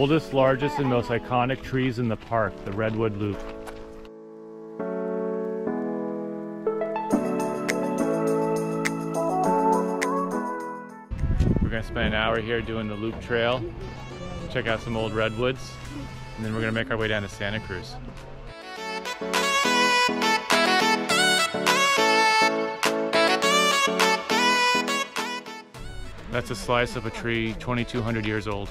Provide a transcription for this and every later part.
oldest, largest, and most iconic trees in the park, the Redwood Loop. We're gonna spend an hour here doing the loop trail, check out some old redwoods, and then we're gonna make our way down to Santa Cruz. That's a slice of a tree 2,200 years old.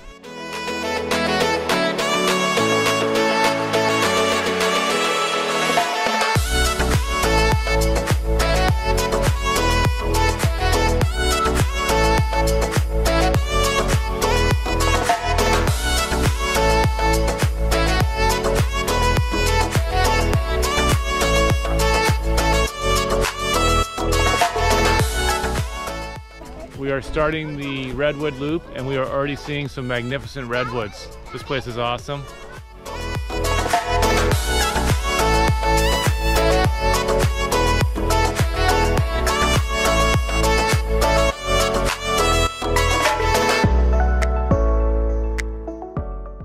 Are starting the Redwood Loop and we are already seeing some magnificent redwoods. This place is awesome.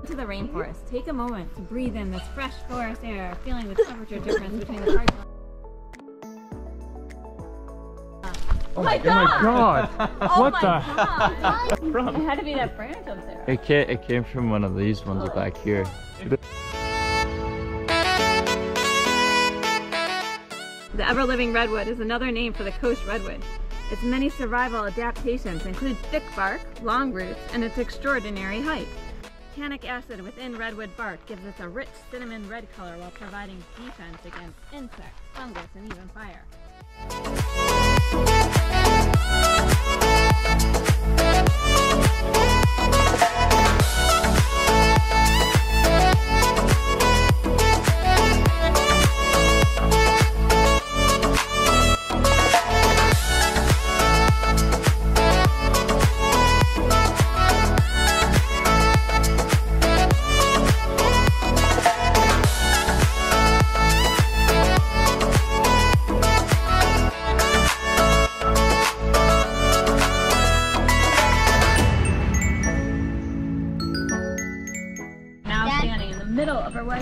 to the rainforest. Take a moment to breathe in this fresh forest air, feeling the temperature difference between the parts. Oh my god! Oh, oh what my the? god! It had to be that branch up there. It came, it came from one of these ones oh. back here. The ever-living redwood is another name for the coast redwood. Its many survival adaptations include thick bark, long roots, and its extraordinary height. Tannic acid within redwood bark gives it a rich cinnamon red color while providing defense against insects, fungus, and even fire.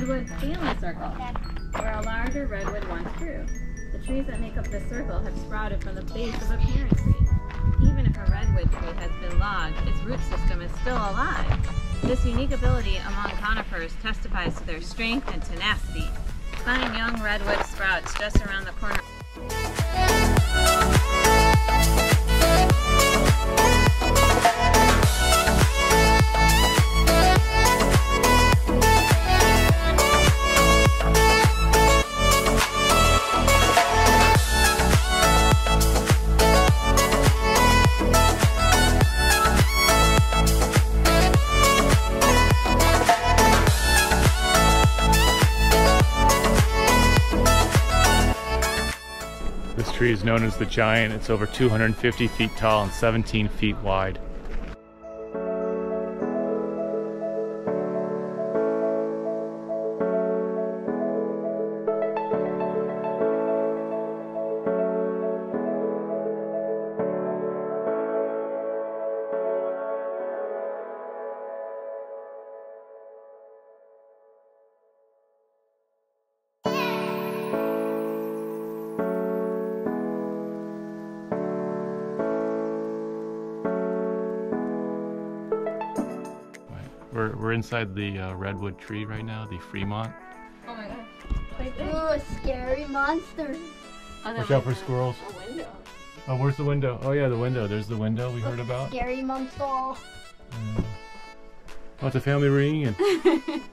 Redwood family circle, where a larger redwood once grew. The trees that make up this circle have sprouted from the base of a parent tree. Even if a redwood tree has been logged, its root system is still alive. This unique ability among conifers testifies to their strength and tenacity. Find young redwood sprouts just around the corner. Tree is known as the Giant. It's over 250 feet tall and 17 feet wide. We're, we're inside the uh, redwood tree right now, the Fremont. Oh my god. Ooh, a scary monster. Watch out for squirrels. A window. Oh, where's the window? Oh yeah, the window. There's the window we heard about. Scary monster. Oh, it's a family reunion.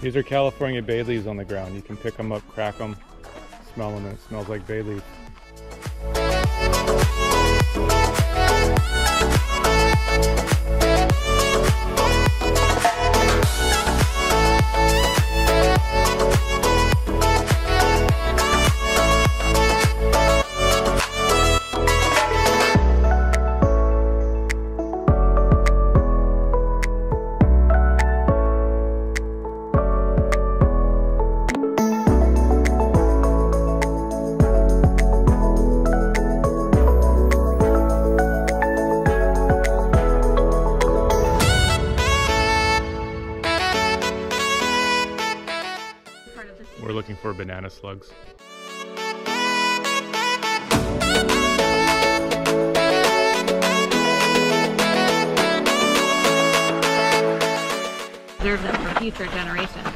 These are California bay leaves on the ground. You can pick them up, crack them, smell them, and it smells like bay leaf. For banana slugs. Preserve them for future generations.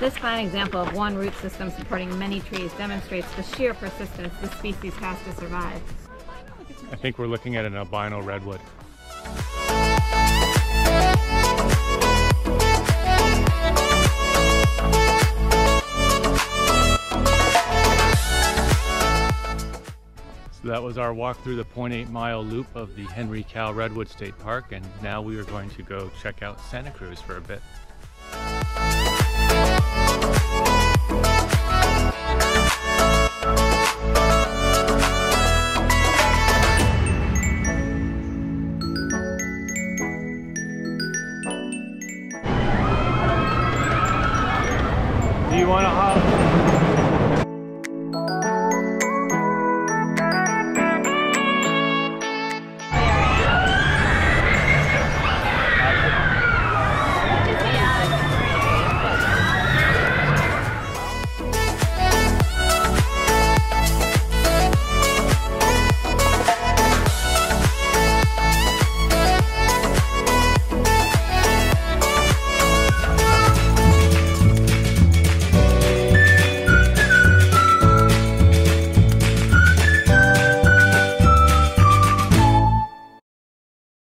This fine example of one root system supporting many trees demonstrates the sheer persistence this species has to survive. I think we're looking at an albino redwood. That was our walk through the 0.8 mile loop of the Henry Cowell Redwood State Park and now we are going to go check out Santa Cruz for a bit. Do you want to hop?